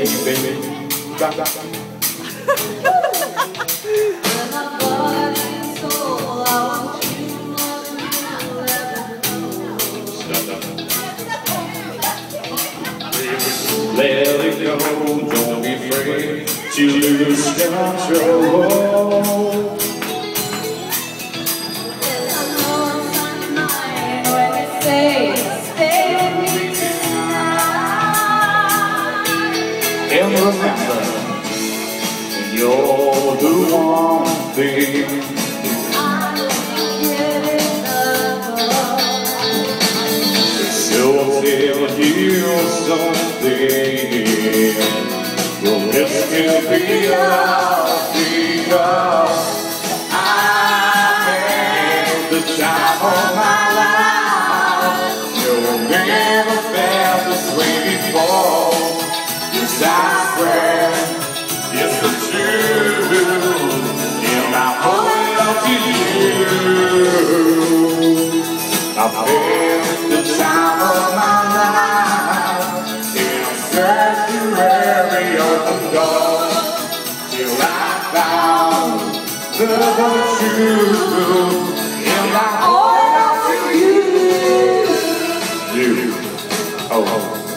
Hey, baby. Stop, stop, stop. Let it go, don't be afraid to lose control. And remember, you're the one thing truth and I hold out to you. You, oh.